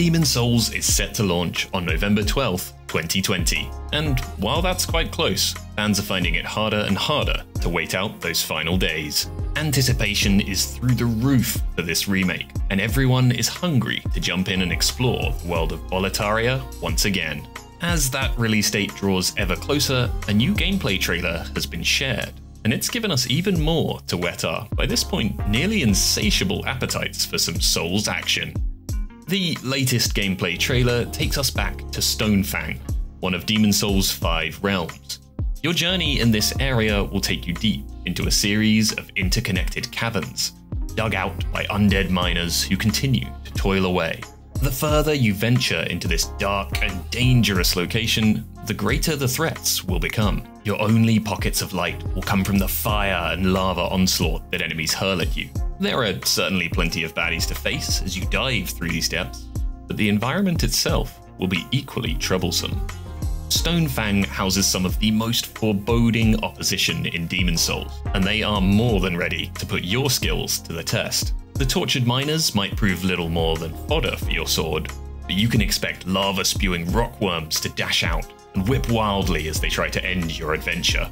Demon's Souls is set to launch on November 12th, 2020. And while that's quite close, fans are finding it harder and harder to wait out those final days. Anticipation is through the roof for this remake, and everyone is hungry to jump in and explore the world of Boletaria once again. As that release date draws ever closer, a new gameplay trailer has been shared, and it's given us even more to whet our, by this point, nearly insatiable appetites for some Souls action. The latest gameplay trailer takes us back to Stonefang, one of Demon's Souls' five realms. Your journey in this area will take you deep into a series of interconnected caverns, dug out by undead miners who continue to toil away. The further you venture into this dark and dangerous location, the greater the threats will become. Your only pockets of light will come from the fire and lava onslaught that enemies hurl at you. There are certainly plenty of baddies to face as you dive through these depths, but the environment itself will be equally troublesome. Stonefang houses some of the most foreboding opposition in Demon's Souls, and they are more than ready to put your skills to the test. The tortured miners might prove little more than fodder for your sword, but you can expect lava spewing rockworms to dash out and whip wildly as they try to end your adventure.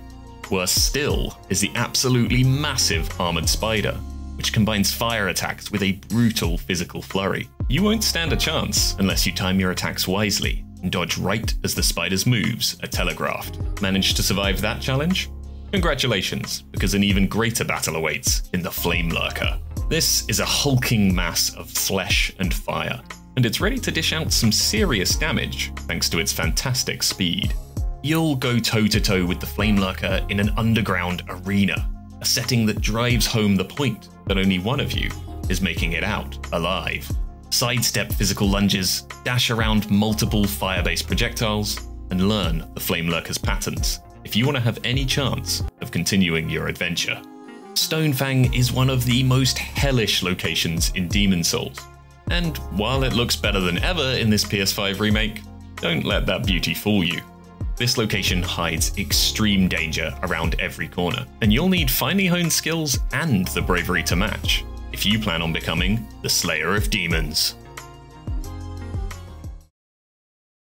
Worse still is the absolutely massive armored spider, which combines fire attacks with a brutal physical flurry. You won't stand a chance unless you time your attacks wisely and dodge right as the spider's moves are telegraphed. Managed to survive that challenge? Congratulations, because an even greater battle awaits in the Flame Lurker. This is a hulking mass of flesh and fire, and it's ready to dish out some serious damage thanks to its fantastic speed. You'll go toe to toe with the Flame Lurker in an underground arena, a setting that drives home the point that only one of you is making it out alive. Sidestep physical lunges, dash around multiple fire-based projectiles, and learn the Flame Lurker's patterns if you want to have any chance of continuing your adventure. Stonefang is one of the most hellish locations in Demon's Souls, and while it looks better than ever in this PS5 remake, don't let that beauty fool you. This location hides extreme danger around every corner, and you'll need finely honed skills and the bravery to match if you plan on becoming the Slayer of Demons.